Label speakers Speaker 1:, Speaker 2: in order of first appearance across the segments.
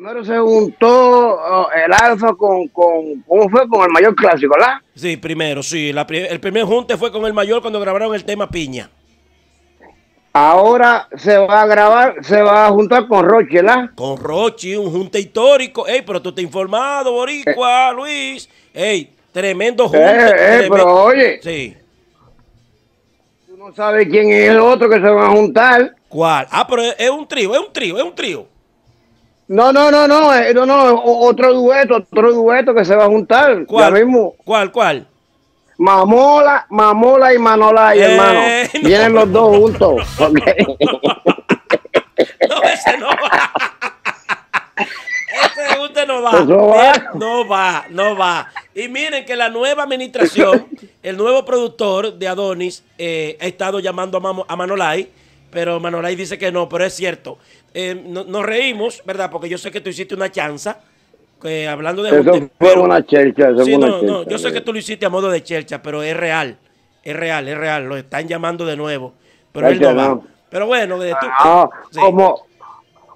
Speaker 1: Primero se juntó oh, el Alfa con, con, ¿cómo fue? Con el mayor clásico, ¿verdad?
Speaker 2: Sí, primero, sí. La el primer junte fue con el mayor cuando grabaron el tema Piña.
Speaker 1: Ahora se va a grabar, se va a juntar con Roche, ¿verdad?
Speaker 2: Con Rochi, un junte histórico. Ey, pero tú te has informado, Boricua, Luis. Ey, tremendo junte.
Speaker 1: Eh, eh,
Speaker 2: tremendo-
Speaker 1: pero oye,
Speaker 2: Sí.
Speaker 1: tú no sabes quién es el otro que se va a juntar.
Speaker 2: ¿Cuál? Ah, pero es, es un trío, es un trío, es un trío.
Speaker 1: No, no, no, no, eh, no, no, otro dueto, otro dueto que se va a juntar.
Speaker 2: ¿Cuál?
Speaker 1: Ya mismo.
Speaker 2: ¿Cuál, cuál?
Speaker 1: Mamola, Mamola y Manolay,
Speaker 2: Eh,
Speaker 1: hermano.
Speaker 2: no.
Speaker 1: Vienen los dos juntos.
Speaker 2: No, ese no va. Ese junte no va.
Speaker 1: Eso va.
Speaker 2: Eh, No va, no va. Y miren que la nueva administración, el nuevo productor de Adonis, eh, ha estado llamando a, Mamo- a Manolay, pero Manolay dice que no, pero es cierto. Eh, no- nos reímos, ¿verdad? Porque yo sé que tú hiciste una chanza, que hablando de
Speaker 1: Eso fue
Speaker 2: pero-
Speaker 1: una chercha, eso
Speaker 2: Sí,
Speaker 1: fue una
Speaker 2: no, no, yo sé que tú lo hiciste a modo de chelcha, pero es real. Es real, es real. Lo están llamando de nuevo. Pero él no va. Pero bueno, de tú.
Speaker 1: Ah,
Speaker 2: sí.
Speaker 1: como,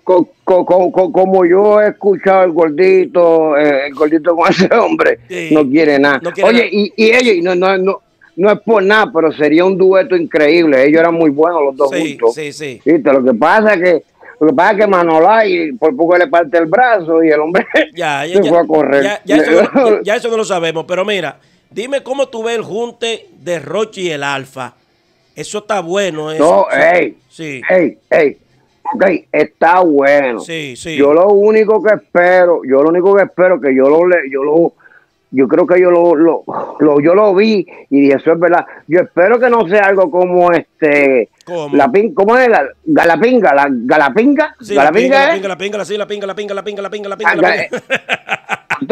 Speaker 1: co- co- co- co- como yo he escuchado el gordito, eh, el gordito con ese hombre,
Speaker 2: Sí.
Speaker 1: no quiere nada.
Speaker 2: No quiere
Speaker 1: Oye,
Speaker 2: nada.
Speaker 1: y, y ellos, y no, no, no, no es por nada, pero sería un dueto increíble. Ellos eran muy buenos los dos
Speaker 2: Sí,
Speaker 1: juntos.
Speaker 2: sí, sí.
Speaker 1: ¿Viste? Lo que pasa es que lo que pasa es que Manolay por poco le parte el brazo y el hombre
Speaker 2: Ya, ya,
Speaker 1: se fue a correr.
Speaker 2: ya- ya eso ya- eso no lo sabemos, pero mira, dime cómo tú ves el junte de Rochi y el Alfa. Eso está bueno. Eso,
Speaker 1: No, ey,
Speaker 2: Sí,
Speaker 1: ey, ey. Ok, está bueno.
Speaker 2: sí, sí.
Speaker 1: Yo lo único que espero, yo lo único que espero que yo lo le, yo lo yo creo que yo lo, lo, lo- yo lo vi y dije, eso es verdad. Yo espero que no sea algo como este
Speaker 2: ¿Cómo?
Speaker 1: la pin, ¿cómo es la galapinga? La galapinga,
Speaker 2: Sí, la pinga,
Speaker 1: galapinga
Speaker 2: la pinga, la pinga, la sí, la pinga, la pinga, la pinga, la pinga, la pinga,
Speaker 1: Ah,
Speaker 2: la
Speaker 1: ga-
Speaker 2: pinga.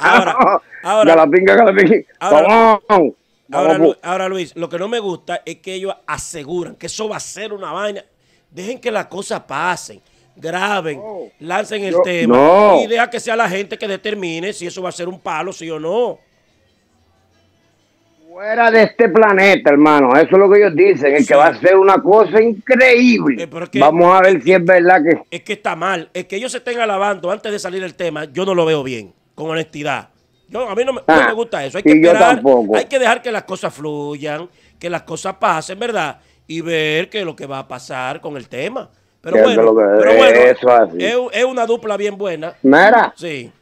Speaker 2: Ahora, ahora-
Speaker 1: galapinga, galapinga.
Speaker 2: ahora-
Speaker 1: Vamos,
Speaker 2: Ahora,
Speaker 1: vamos.
Speaker 2: Lu- ahora, Luis, lo que no me gusta es que ellos aseguran que eso va a ser una vaina. Dejen que las cosas pasen, graben, lancen el
Speaker 1: yo-
Speaker 2: tema
Speaker 1: no.
Speaker 2: y deja que sea la gente que determine si eso va a ser un palo, sí o no.
Speaker 1: Fuera de este planeta, hermano. Eso es lo que ellos dicen. El
Speaker 2: Sí.
Speaker 1: que va a ser una cosa increíble.
Speaker 2: Eh, es que-
Speaker 1: Vamos a ver si es verdad que.
Speaker 2: Es que está mal. Es que ellos se estén alabando antes de salir el tema, yo no lo veo bien, con honestidad. Yo, a mí no me, no
Speaker 1: Ah,
Speaker 2: me gusta eso. Hay que esperar, hay que dejar que las cosas fluyan, que las cosas pasen, ¿verdad? Y ver qué es lo que va a pasar con el tema. Pero bueno,
Speaker 1: es lo que-
Speaker 2: pero bueno
Speaker 1: eso es así.
Speaker 2: es, es una dupla bien buena.
Speaker 1: Mira,
Speaker 2: Sí.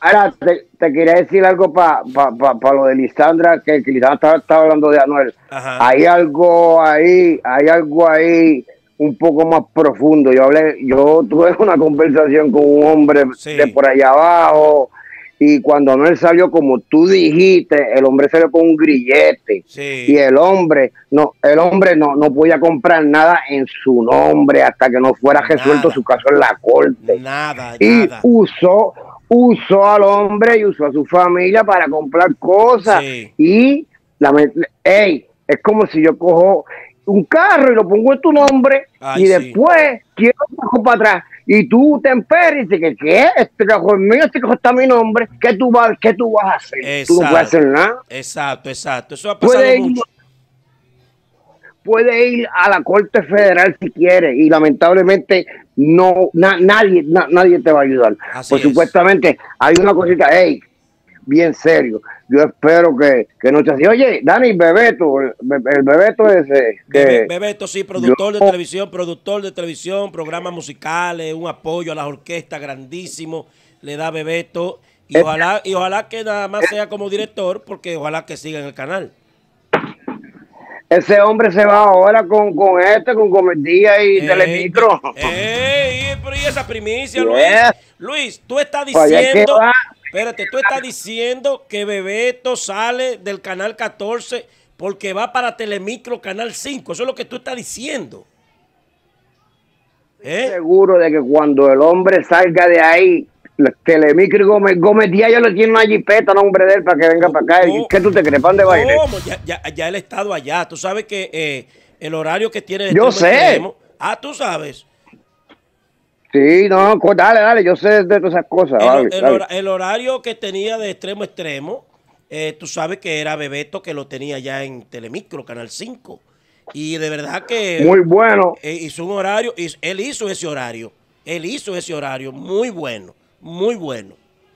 Speaker 1: ahora te, te quería decir algo para pa, pa- pa lo de Lisandra, que, que Lisandra estaba, estaba hablando de Anuel.
Speaker 2: Ajá.
Speaker 1: Hay algo ahí, hay algo ahí un poco más profundo. Yo hablé, yo tuve una conversación con un hombre
Speaker 2: Sí.
Speaker 1: de por allá abajo. Y cuando Anuel salió, como tú dijiste, el hombre salió con un grillete.
Speaker 2: Sí.
Speaker 1: y el hombre no el hombre no no podía comprar nada en su nombre hasta que no fuera resuelto
Speaker 2: Nada.
Speaker 1: su caso en la corte
Speaker 2: Nada,
Speaker 1: y
Speaker 2: nada.
Speaker 1: usó usó al hombre y usó a su familia para comprar cosas
Speaker 2: Sí.
Speaker 1: y la ey, es como si yo cojo un carro y lo pongo en tu nombre
Speaker 2: Ay,
Speaker 1: y
Speaker 2: sí.
Speaker 1: después quiero bajo para atrás y tú te emperas y dices que qué este es mío este carro está mi nombre qué tú vas qué tú vas a hacer tú no
Speaker 2: Exacto.
Speaker 1: puedes hacer nada
Speaker 2: Exacto, exacto. Eso ha pasado
Speaker 1: puede ir, puede ir a la Corte Federal si quiere y lamentablemente no na- nadie na- nadie te va a ayudar.
Speaker 2: Así
Speaker 1: pues
Speaker 2: es.
Speaker 1: supuestamente hay una cosita, hey, bien serio. Yo espero que, que no sea así. Oye, Dani Bebeto, el, el Bebeto ese que
Speaker 2: Bebe- Bebeto, sí, productor de televisión, productor de televisión, programas musicales, un apoyo a las orquestas grandísimo, le da Bebeto. Y ojalá, y ojalá que nada más sea como director, porque ojalá que siga en el canal.
Speaker 1: ese hombre se va ahora con, con este, con Comedía y
Speaker 2: Eh,
Speaker 1: Telemicro.
Speaker 2: eh, pero y esa primicia. Luis. Luis, tú estás
Speaker 1: Pues es
Speaker 2: diciendo. Espérate, tú estás diciendo que Bebeto sale del canal 14 porque va para Telemicro Canal 5. Eso es lo que tú estás diciendo. ¿Eh?
Speaker 1: seguro de que cuando el hombre salga de ahí, el Telemicro y Gómez, Gómez Díaz ya le tiene una jipeta a nombre de él para que venga para acá. ¿Qué tú te crees? ¿Para dónde va.
Speaker 2: Ya, ya, ya él ha estado allá. Tú sabes que eh, el horario que tiene
Speaker 1: Yo
Speaker 2: a
Speaker 1: sé.
Speaker 2: extremo- Ah, tú sabes.
Speaker 1: Sí, no, dale, dale, yo sé de todas esas cosas.
Speaker 2: El, el
Speaker 1: dale.
Speaker 2: hora- el horario que tenía de extremo a extremo, eh, tú sabes que era Bebeto que lo tenía ya en Telemicro, Canal 5. Y de verdad que
Speaker 1: Muy bueno.
Speaker 2: eh, hizo un horario, hizo- él hizo ese horario, él hizo ese horario muy bueno, muy bueno.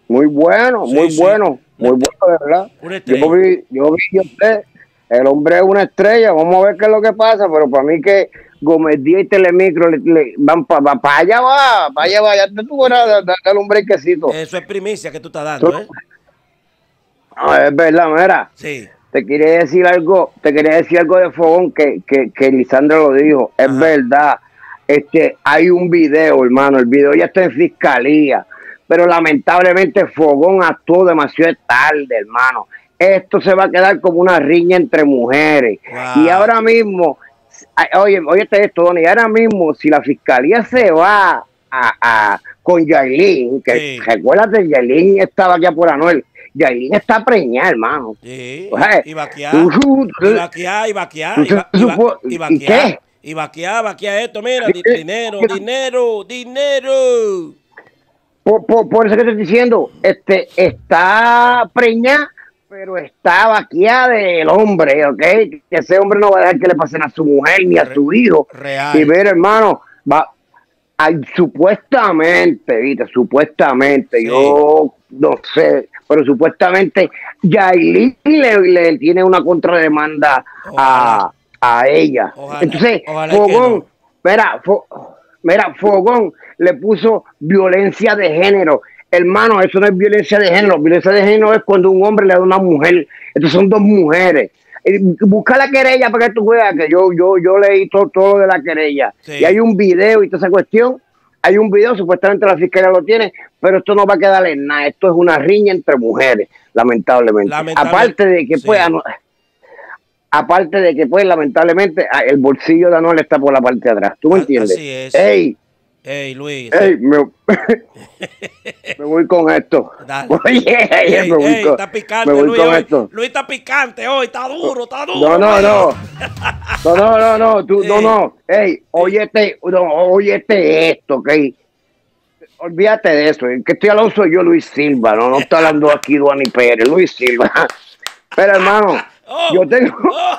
Speaker 1: Muy bueno,
Speaker 2: Sí,
Speaker 1: muy
Speaker 2: sí.
Speaker 1: bueno, muy bueno, de verdad.
Speaker 2: Una estrella.
Speaker 1: Yo vi, yo vi, yo sé, el hombre es una estrella, vamos a ver qué es lo que pasa, pero para mí que Gómez Díaz y Telemicro le, le- van para allá va, para allá va, ya te tuvo da- da- dale un brequecito.
Speaker 2: Eso es primicia que tú estás dando, ¿eh?
Speaker 1: No, es verdad, mira,
Speaker 2: Sí.
Speaker 1: te quería decir algo, te quería decir algo de Fogón que, que, que Lisandro lo dijo, es
Speaker 2: Ajá.
Speaker 1: verdad, este, hay un video, hermano, el video ya está en fiscalía, pero lamentablemente Fogón actuó demasiado tarde, hermano. Esto se va a quedar como una riña entre mujeres.
Speaker 2: Wow.
Speaker 1: Y ahora mismo, oye, oye esto, Donny, ahora mismo, si la fiscalía se va a, a- con Yailin, que
Speaker 2: Sí.
Speaker 1: recuérdate, Yailin estaba aquí por Anuel, Yailin está preñada, hermano.
Speaker 2: Sí,
Speaker 1: Oye,
Speaker 2: y vaquear, y vaquear, y vaquear, y va-
Speaker 1: tú-
Speaker 2: y va-
Speaker 1: tú-
Speaker 2: y
Speaker 1: ¿y
Speaker 2: vaquear,
Speaker 1: qué?
Speaker 2: y vaquear, vaquear esto, mira, dinero, dinero, dinero.
Speaker 1: Por, por- por eso que te estoy diciendo, este, está preñada, pero está vaqueada del hombre, ¿ok? Que ese hombre no va a dejar que le pasen a su mujer ni a su hijo.
Speaker 2: real.
Speaker 1: Y ver, hermano, va, ay, supuestamente, ¿viste? Supuestamente,
Speaker 2: Sí.
Speaker 1: yo no sé, pero supuestamente Yailin le, le tiene una contrademanda a, a ella.
Speaker 2: Ojalá-
Speaker 1: Entonces,
Speaker 2: ojalá
Speaker 1: Fogón,
Speaker 2: no.
Speaker 1: mira, Fo- mira, Fogón le puso violencia de género. Hermano, eso no es violencia de género. Violencia de género es cuando un hombre le da a una mujer. Estos son dos mujeres. Busca la querella para que tú veas que yo, yo, yo leí todo, todo lo de la querella.
Speaker 2: Sí.
Speaker 1: Y hay un video y toda esa cuestión. Hay un video, supuestamente la fiscalía lo tiene, pero esto no va a quedar en nada. Esto es una riña entre mujeres, lamentablemente.
Speaker 2: Lamentable-
Speaker 1: Aparte de que,
Speaker 2: sí.
Speaker 1: pues, aparte de que, pues, lamentablemente, ah, el bolsillo de Anuel está por la parte de atrás. ¿Tú me
Speaker 2: A-
Speaker 1: entiendes?
Speaker 2: así es.
Speaker 1: Ey,
Speaker 2: Ey, Luis.
Speaker 1: ey, me, me voy con esto.
Speaker 2: Dale.
Speaker 1: Oye,
Speaker 2: Ey,
Speaker 1: me voy
Speaker 2: ey,
Speaker 1: con,
Speaker 2: está picante,
Speaker 1: me voy
Speaker 2: Luis.
Speaker 1: con
Speaker 2: hoy.
Speaker 1: esto.
Speaker 2: Luis está picante hoy, está duro, está duro.
Speaker 1: No, no, no. No, no, no, no, tú, no, no. Ey, óyete, no, óyete esto, ¿ok? Olvídate de eso. El que estoy hablando soy yo, Luis Silva. No, no está hablando aquí Duani Pérez, Luis Silva. Pero hermano,
Speaker 2: Oh.
Speaker 1: yo tengo,
Speaker 2: Oh.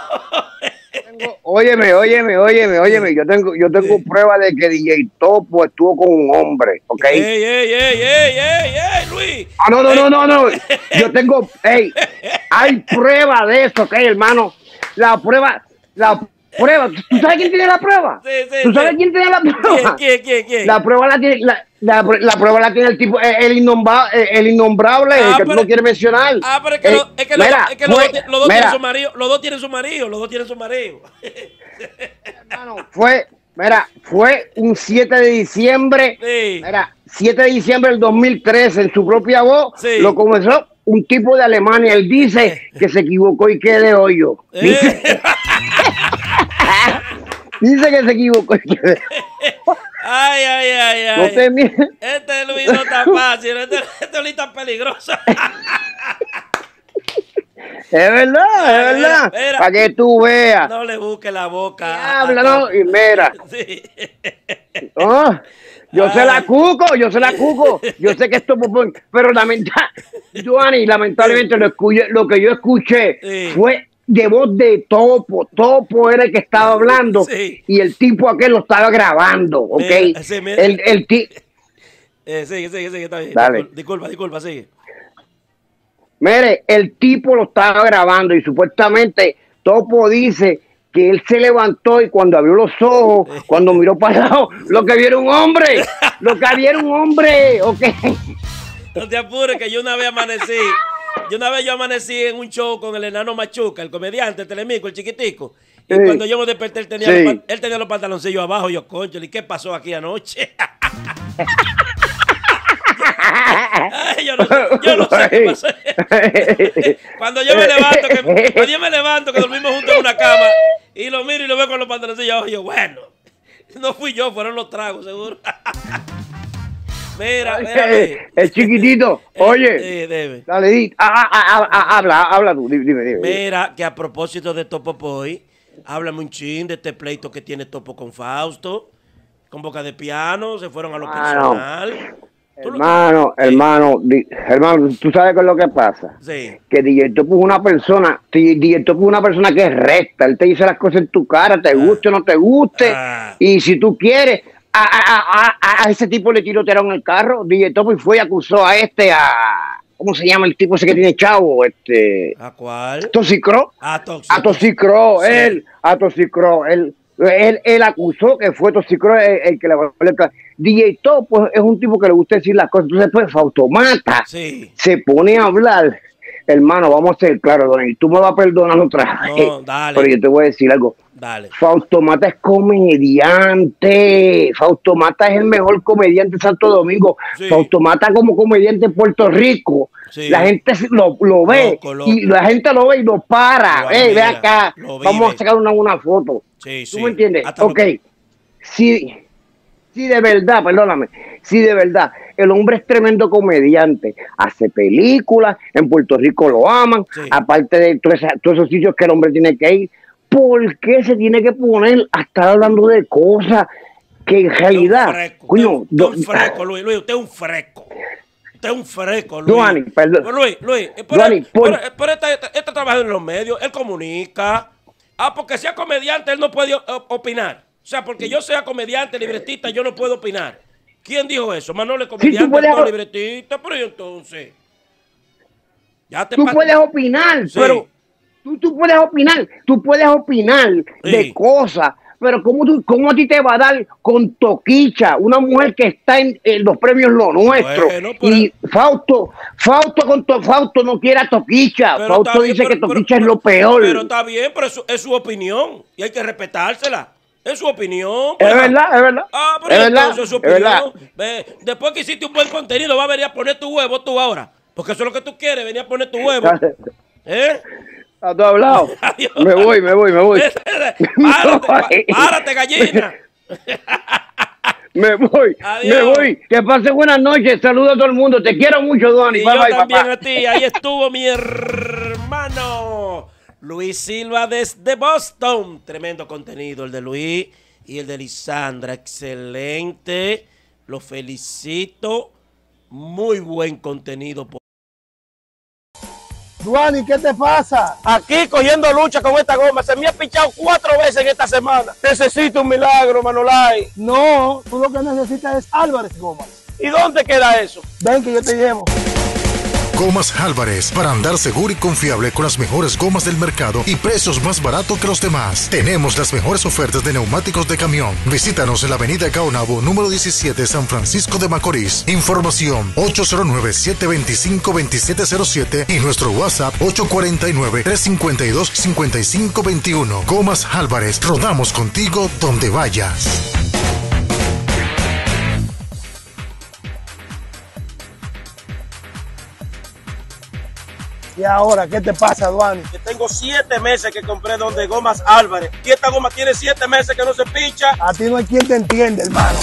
Speaker 1: Tengo- óyeme, óyeme, óyeme, óyeme, yo tengo, yo tengo
Speaker 2: Sí.
Speaker 1: prueba de que DJ Topo estuvo con un hombre, ¿ok?
Speaker 2: Ey, ey, ey, ey, ey, ey, Luis.
Speaker 1: Ah, no, no, no, no, no. Yo tengo, hey, hay prueba de eso, ¿ok, hermano? La prueba, la prueba. ¿Tú sabes quién tiene la prueba?
Speaker 2: Sí, sí,
Speaker 1: ¿Tú sabes quién tiene la
Speaker 2: ¿Quién,
Speaker 1: prueba?
Speaker 2: quién, quién, quién?
Speaker 1: La prueba la tiene, la, la, la prueba la tiene el tipo, eh, el, eh, el innombrable,
Speaker 2: Ah,
Speaker 1: el que tú no quieres mencionar.
Speaker 2: Ah, pero es que,
Speaker 1: Eh,
Speaker 2: lo- es que, es que
Speaker 1: fue-
Speaker 2: los dos
Speaker 1: mira,
Speaker 2: tienen su marido, los dos tienen su marido, los dos tienen su marido.
Speaker 1: hermano, fue, mira, fue un 7 de diciembre,
Speaker 2: Sí.
Speaker 1: mira, 7 de diciembre del 2013, en su propia voz,
Speaker 2: Sí.
Speaker 1: lo comenzó un tipo de Alemania. Él dice que se equivocó y que de hoyo. Dice,
Speaker 2: Eh,
Speaker 1: dice que se equivocó y que de
Speaker 2: Ay, ay, ay, ay.
Speaker 1: No te
Speaker 2: Este Luis no está fácil, este, este Luis está peligroso.
Speaker 1: Es verdad, es verdad. Para que tú veas.
Speaker 2: No le busque la boca.
Speaker 1: Habla, ¿no? Y mira.
Speaker 2: Sí.
Speaker 1: Ah, yo sé la
Speaker 2: Ay.
Speaker 1: cuco, yo sé la cuco, yo sé que esto, pero lamentablemente, Joanny, lamentablemente lo, escuché- lo que yo escuché
Speaker 2: Sí.
Speaker 1: fue de voz de Topo. Topo era el que estaba hablando
Speaker 2: Sí.
Speaker 1: y el tipo aquel lo estaba grabando, ¿ok?
Speaker 2: Mira, sí, mira.
Speaker 1: El, el ti-
Speaker 2: Eh, sigue, sigue, sigue, está bien.
Speaker 1: Dale.
Speaker 2: Disculpa, disculpa, sigue.
Speaker 1: Mire, el tipo lo estaba grabando y supuestamente Topo dice que él se levantó y cuando abrió los ojos, cuando miró para lado, lo que vieron un hombre, lo que había era un hombre, ¿ok?
Speaker 2: No te apures que yo una vez amanecí. Yo una vez yo amanecí en un show con el enano Machuca, el comediante, el telemico, el chiquitico. Y
Speaker 1: Sí.
Speaker 2: cuando yo me desperté, él tenía,
Speaker 1: Sí.
Speaker 2: los, él tenía los pantaloncillos abajo. Yo, concho, ¿y qué pasó aquí anoche? Ay, yo no sé, yo no sé qué pasó. Cuando yo me levanto, que, cuando yo me levanto, que dormimos juntos en una cama, y lo miro y lo veo con los pantaloncillos abajo, y yo, bueno, no fui yo, fueron los tragos, seguro. mira, mira,
Speaker 1: el chiquitito, oye,
Speaker 2: Eh, debe.
Speaker 1: dale, ah, ah, ah, ah, habla, habla tú, dime, dime. dime.
Speaker 2: Mira, que a propósito de Topo Boy, háblame un chin de este pleito que tiene Topo con Fausto, con boca de piano, se fueron a lo
Speaker 1: Ah,
Speaker 2: personal.
Speaker 1: Hermano, hermano, hermano, ¿tú sabes qué es lo que pasa?
Speaker 2: Sí.
Speaker 1: Que DJ Top es una persona, DJ Top es una persona que es recta, él te dice las cosas en tu cara, te guste o no te guste,
Speaker 2: Ah.
Speaker 1: y si tú quieres, a, a- a- a ese tipo le tirotearon el carro, DJ Top y fue y acusó a este, a, ¿cómo se llama el tipo ese que tiene chavo? Este,
Speaker 2: ¿A cuál?
Speaker 1: Toxicro.
Speaker 2: A.
Speaker 1: A Toxicro,
Speaker 2: Sí.
Speaker 1: él, a Toxicro, él, él, él acusó que fue Toxicro el, el que le el carro. DJ Top pues, es un tipo que le gusta decir las cosas, entonces pues Fautomata
Speaker 2: Sí.
Speaker 1: se pone a hablar, hermano, vamos a ser claros, Don, y tú me vas a perdonar otra vez,
Speaker 2: No, dale.
Speaker 1: pero yo te voy a decir algo.
Speaker 2: Dale.
Speaker 1: Fautomata es comediante. Fautomata es el mejor comediante de Santo Domingo.
Speaker 2: Sí.
Speaker 1: Fautomata como comediante en Puerto Rico.
Speaker 2: Sí.
Speaker 1: La gente lo, lo ve
Speaker 2: Loco,
Speaker 1: y la gente lo ve y lo para.
Speaker 2: Lo
Speaker 1: Ey, ve acá. Vamos a sacar una, una foto.
Speaker 2: Sí,
Speaker 1: ¿Tú
Speaker 2: sí.
Speaker 1: me entiendes?
Speaker 2: Hasta
Speaker 1: ok. Si, si de verdad, perdóname, si de verdad el hombre es tremendo comediante, hace películas, en Puerto Rico lo aman,
Speaker 2: Sí.
Speaker 1: aparte de todos esos sitios que el hombre tiene que ir, ¿por qué se tiene que poner a estar hablando de cosas que en realidad,
Speaker 2: Usted es un fresco,
Speaker 1: coño,
Speaker 2: usted es un
Speaker 1: do-
Speaker 2: fresco, Luis, Luis, usted es un fresco. Usted es un fresco, Luis.
Speaker 1: Duani, perdón.
Speaker 2: Luis, Luis, eh, pero,
Speaker 1: Duani, por-
Speaker 2: pero- pero este, este- este trabaja en los medios, él comunica. Ah, porque sea comediante, él no puede o- opinar. O sea, porque yo sea comediante, libretista, yo no puedo opinar. ¿Quién dijo eso? Manolo es comediante,
Speaker 1: puedes-
Speaker 2: actor, libretista, pero ¿y entonces? Ya te
Speaker 1: tú puedes opinar,
Speaker 2: Sí.
Speaker 1: pero tú, tú puedes opinar, tú puedes opinar
Speaker 2: Sí.
Speaker 1: de cosas, pero ¿cómo, tú, ¿cómo a ti te va a dar con Toquicha, una mujer que está en, en los premios Lo Nuestro?
Speaker 2: Bueno, pero-
Speaker 1: y Fausto, Fausto con to- Fausto no quiere a Toquicha,
Speaker 2: Pero
Speaker 1: Fausto
Speaker 2: bien,
Speaker 1: dice
Speaker 2: pero-
Speaker 1: que Toquicha es lo peor.
Speaker 2: Pero está bien, pero es su, es su opinión y hay que respetársela. Es su opinión.
Speaker 1: es
Speaker 2: pues.
Speaker 1: verdad, es verdad.
Speaker 2: Ah, pero
Speaker 1: es
Speaker 2: ¿y
Speaker 1: verdad,
Speaker 2: su
Speaker 1: es verdad.
Speaker 2: opinión. Ve, después que hiciste un buen contenido, va a venir a poner tu huevo tú ahora. Porque eso es lo que tú quieres, venir a poner tu huevo. ¿Eh?
Speaker 1: A tu hablado.
Speaker 2: Adiós.
Speaker 1: Me voy, me voy, me voy.
Speaker 2: párate, párate, gallina.
Speaker 1: Me voy,
Speaker 2: Adiós.
Speaker 1: me voy. Que pase buenas noches. Saludos a todo el mundo. Te quiero mucho, Donny.
Speaker 2: Y
Speaker 1: Bye,
Speaker 2: yo
Speaker 1: bye,
Speaker 2: también
Speaker 1: papá.
Speaker 2: a ti. Ahí estuvo mi hermano Luis Silva desde Boston. Tremendo contenido el de Luis y el de Lisandra. Excelente. Lo felicito. Muy buen contenido.
Speaker 3: Duani, ¿qué te pasa?
Speaker 2: Aquí cogiendo lucha con esta goma. Se me ha pichado cuatro veces en esta semana. Necesito un milagro, Manolay.
Speaker 3: No, tú lo que necesitas es Álvarez Gómez.
Speaker 2: ¿Y dónde queda eso?
Speaker 3: Ven que yo te llevo.
Speaker 4: Gomas Álvarez, para andar seguro y confiable con las mejores gomas del mercado y precios más baratos que los demás. Tenemos las mejores ofertas de neumáticos de camión. Visítanos en la avenida Caonabo, número 17, San Francisco de Macorís. Información 809-725-2707 y nuestro WhatsApp 849-352-5521. Gomas Álvarez, rodamos contigo donde vayas.
Speaker 3: Y ahora, ¿qué te pasa, Duani?
Speaker 2: Que tengo siete meses que compré donde Gomas Álvarez. Y esta goma tiene siete meses que no se picha.
Speaker 3: A ti no hay quien te entiende, hermano.